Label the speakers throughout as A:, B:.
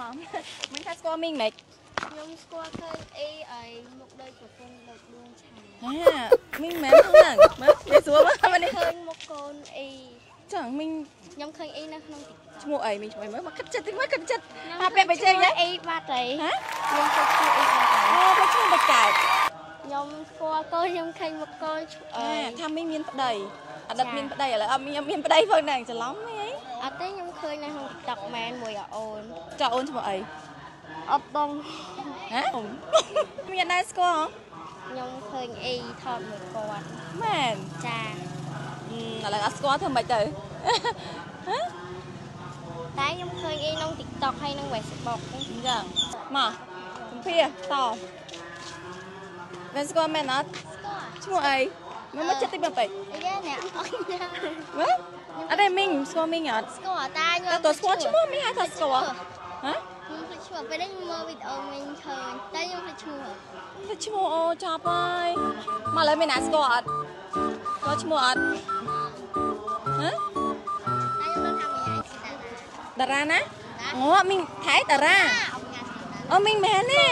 A: មកមិញថាស្គាល់មីងមិន
B: ខ្ញុំស្គាល់ឃើញអីឲ្យមុខដូចប្រពន្ធដូចដួងឆា
A: ហាមីងមែនហ្នឹងមើលនិយាយស្រួលមើលនេះ
B: ឃើញមុខកូនអី
A: ចឹងមីង
B: ខ្ញុំឃើញអីនៅក្នុងទី
A: ឈ្មោះអីមីងឈ្មោះអីមើលមកគិតចិត្តតិចមើលគិតចិត្តថាពាក់បិជែងហ៎
B: អីបាត់ហើយ
A: ហ៎
B: ខ្ញុំទៅឈ្មោះអីបាត់ហើយ
A: អូបិឈ្មោះបិកើត
B: ខ្ញុំស្គាល់កូនខ្ញុំឃើញមុខកូនឈ្មោះអ
A: អាីថាមីងមានប្តីអតីតមានប្តីឥឡូវអត់មានមានប្តីផងដែរច្រឡំហី
B: អត់ទេខ្ញុំឃើញនៅក្នុង TikTok មែនមួយអាអូន
A: ចៅអូនឈ្មោះអី
B: អត់បង
A: ហ៎មានដែរស្គាល់
B: ខ្ញុំឃើញអីថតមួយគាត់
A: មែន
B: ចា
A: ឥឡូវអត់ស្គាល់ធ្វើម៉េចទៅ
B: តែខ្ញុំឃើញអីក្នុង TikTok ហើយក្នុង Facebook
A: អញ្ចឹងមកសំភារតវិញស្គាល់មែនអត់
B: ស្គាល់
A: ឈ្មោះអីមើលមកចិត្តតិចមើលពេក
B: អីយ៉ាអ្នកអត់ណា
A: មើល អត់ទេមីងស្គាល់មីងអត់
B: ស្គាល់តែខ្ញុំ
A: តែតើស្គាល់ឈ្មោះមីងហៅថាស្គាល់ហ៎
B: ខ្ញុំភ្លេចឈ្មោះពេលនេះខ្ញុំមើលវីដេអូមិញឃើញតែខ្ញុំភ្លេចឈ្មោះ
A: តែឈ្មោះអូចាប់ហើយមកឥឡូវមានណាស្គាល់អត់ស្គាល់ឈ្មោះអត់ហ៎
B: តែខ្ញុំនឹងថាមួយយ៉ាងស៊ីតាណា
A: តារាណាអូមីងថៃតារា
B: អត់ញ៉ាំស៊ីតាណា
A: អូមីងមែនទេ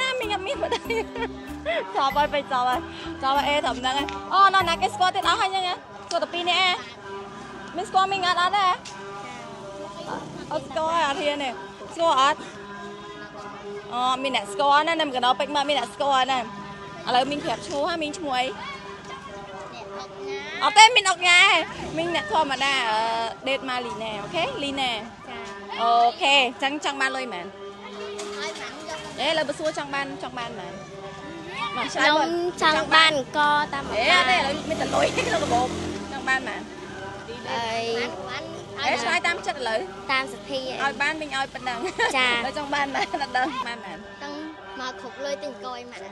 A: ណាមីងអត់មានប្តីចាប់ហើយទៅចាប់ហើយចាប់ហើយអេត្រឹមហ្នឹងហើយអូណ៎ណាគេស្គាល់ទៀតអស់ហើយហ្នឹងស្គាល់តែពីរនេះឯងមានស្គាល់មីងអត់អត់ទេអត់ស្គាល់អត់ហ៊ានទេស្គាល់អត់អូមានអ្នកស្គាល់ណានៅកណ្ដោពេជ្រមកមានអ្នកស្គាល់ណាឥឡូវមីងប្រាប់ឈ្មោះហ่าមីងឈ្មោះអី
B: អ្នកអុកណា
A: អត់ទេមីងអុកញ៉ាមីងអ្នកធម្មតាអឺដេតមកលីណាអូខេលីណា
B: ចា
A: អូខេចឹងចង់បានលុយមែន
B: ឲ្យបានយក
A: អេលើបើសួរចង់បានចង់បានមែនមកឆ្លើយ
B: ខ្ញុំ
A: មើល
B: ចង់បានអង្គតាម
A: អេអត់ទេឥឡូវមានតែលុយក្នុងកាបូបចង់បានមែន
B: អី
A: អេឆ្លើយតាមចិត្តឥឡូវ
B: តាមសទ្ធា
A: ឲ្យបានមីងឲ្យប៉ុណ្ណឹង
B: ចា
A: ហើយចង់បានមែនអត់ដឹងបានមែន
B: តាំងមកគ្រប់លុយទិញអង្គឲ្យម៉ាក់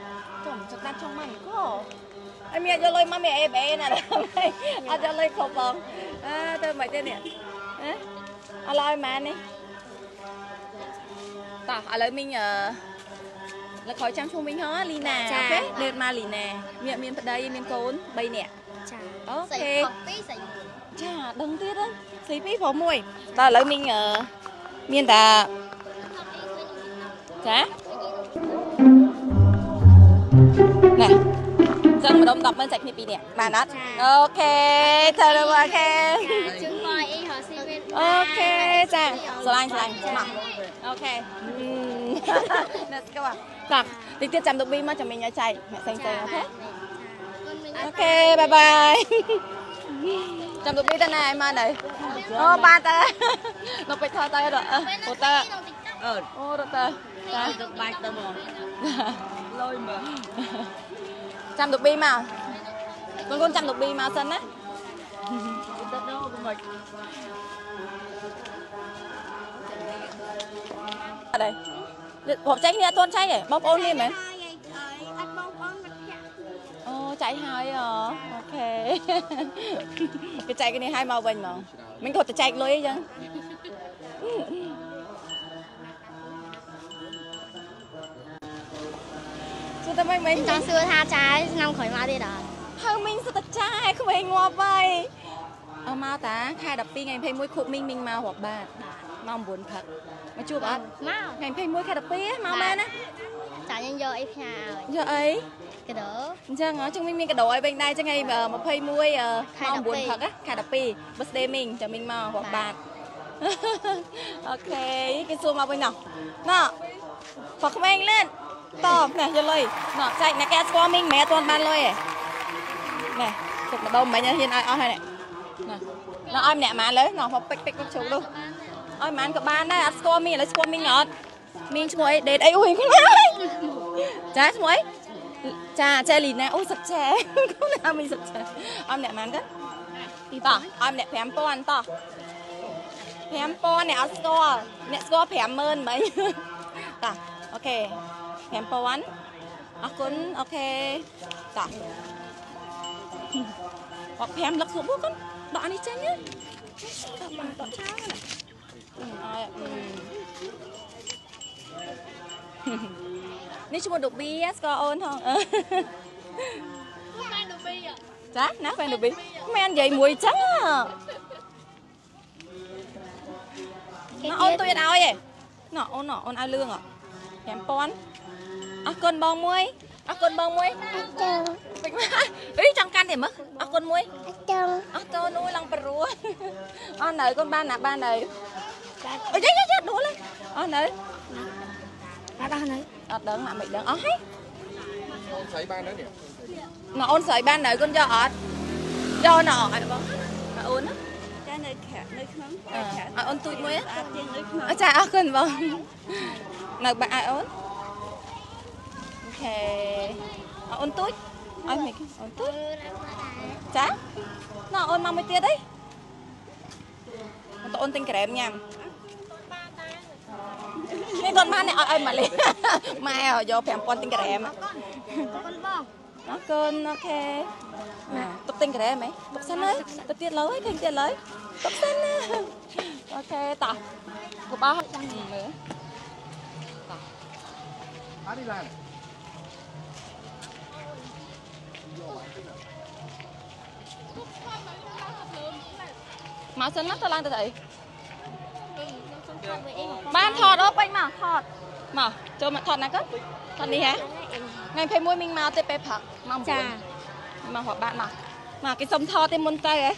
A: ចង់ចង់បានចង់បានក៏អីមានយកលុយមកមានអេបអេណាអត់យកលុយគ្រប់បងអើទៅមិនទេនេះហ៎អត់ឲ្យម៉ែនេះតោះឥឡូវមីងអឺ លើក្រោយចាំឈ្មោះមីងហ៎លីណាអូខេដេតមកលីណាមានមានប្តីមានកូន3នាក់
B: ចា
A: អូ
B: ស្អី
A: ខេ
B: ខុសពីស្អី
A: ចាដឹងទៀតហ្នឹងស្អីពីរព្រោះមួយតើឥឡូវមីងអឺមានតែចាណែចឹងម្ដុំ10ម៉ឺនចែកគ្នាពីរនាក់បានអត់អូខេទៅទៅអូខេ
B: ជើងបយអីរកស៊ីវិញ
A: អូខេចាស្រឡាញ់ស្រឡាញ់មកអូខេ Let's go តោះតិចទៀតចាំទៅប៊ីមកចាំមីងឲ្យចែកអ្នកផ្សេងៗអូខេអូខេបាយបាយចាំទៅពីទៅណាឲ្យមកនៅអូបានតើនៅពេជ្រថតទៅរត់អូតើ
C: អឺ
A: អូរត់ទៅចា
C: ទឹកបាច់ទៅមកលុយមើល
A: ចាំទៅពីមកកូនកូនចាំទៅពីមកសិនណា
C: ទៅដល់មិន
A: អត់ទេរាប់ចែកគ្នាអត់ទាន់ចែកទេបងប្អូនគ្នាមែន
B: អត់បងប្អូនមិត្តភក្តិ
A: អូចែកហើយអូអូខេគេចែកគ្នាឲ្យមកវិញហ្មងមិនគាត់ទៅចែកលុយអីចឹងសួរតែមិនមិន
B: ចង់សួរថាចាយឆ្នាំក្រោយមកទៀតអត់
A: ហៅមីងសុទ្ធតែចាយក្មេងងាប់ហើយអើមកតាខែ12ថ្ងៃ21ខួបមីងមីងមករាប់បាត មក9ផឹកមកជួបអត់
B: មក
A: ថ្ងៃ21ខែ12មកមែនណា
B: ចាខ្ញុំយកអីផ្ញើឲ្យ
A: យកអី
B: កដោ
A: អញ្ចឹងហ៎ចឹងមីងមានកដោឲ្យវិញដែរចឹងថ្ងៃ21
B: ខែ
A: មក9
B: 12
A: ផឹកខែ12 birthday មីងចាំមីងមករាប់បាតអូខេគេសួរមកវិញណោះណោះផឹកក្មេងលឿនតបណែយកលុយណោះចែកអ្នកគេអត់ស្គាល់មីងមិនមែនអត់ទាន់បានលុយទេណែទុកម្ដងមិញហ៊ានឲ្យអស់ហើយណែណាណ៎ឲ្យម្នាក់ម៉ានលើណ៎មកពេចពេចមកជុ កនោះឲ្យម៉ានក៏បានដែរអត់ស្គាល់មីងឥឡូវស្គាល់មីងអត់មីងឈ្មោះអីដេតអីអូយខ្លាំងចាឈ្មោះអីចាចេលីណាអូសឹកចែគូណាមីងសឹកចែឲ្យម្នាក់ម៉ានទៅទីតោះឲ្យម្នាក់5000តោះ5000អ្នកអត់ស្គាល់អ្នកស្គាល់50000មិញតោះអូខេ5000អរគុណអូខេតោះអត់5លឹកស្រួលពួកគាត់ដកនេះចេញណាដកបានដកឆាណាអើ នេះឈ្មោះដូប៊ីស្គាល់អូនផងហ្វេ
B: នដូប៊ី
A: ចាណាហ្វេនដូប៊ីមែននិយាយមួយចឹងណាអូនទួយឲ្យឯងណ៎អូនណ៎អូនឲ្យលឿង5000អរគុណបងមួយអរគុណបងមួយ
B: អរគុណ
A: ពេញមកអីចង់កាន់ទេមើលអរគុណមួយ
B: អរគុណ
A: អរគុណនួយឡើងប្រួអស់នៅកូនបានណាបាននៅ អូយយ៉ាយ៉ាដួលហើយអស់នៅ
B: បាទអស់នៅ
A: អត់ដឹងអាមិនដឹងអស់ហើយ
D: ស្រីបានដែរនេះ
A: ណ៎អូនស្រីបាននៅកូនយកអត់យកណ៎អត់បងអូនណា
C: ចានៅខាងនៅក្នុង
A: អើឲ្យអូនទូចមួយ
C: អត់ជាងនៅក្នុង
A: អចាអរគុណបងនៅបាក់ឲ្យអូនអូខេឲ្យអូនទូចឲ្យមិនអូនទូចចាណ៎អូនមកមួយទៀតអីតើអូនទិញក្រែមញ៉ាំ នេះគាត់បាននេះឲ្យឲ្យមកលេម៉ែយក5000ទិញក្រែម
B: កូនបង
A: អរគុណអូខេទុកទិញក្រែមហ៎ទុកសិនហើយទៅទៀតលើហើយឃើញទៀតលើទុកសិនណាអូខេតោះកបោះចាំមើល
D: អានេះឡាន
A: មកសិនមកទៅឡើងទៅអី
B: នេះខ្ញុំសុំថតវីដេអូ
A: បានថតអូពេញមកថតមកចូលមកថតណាកូនថតនេះហ៎ថ្ងៃ21មីងមកទេពេលព្រឹកមក9
B: ចា
A: មកហត់បានមកមកគេសុំថតទេមុនទៅហ៎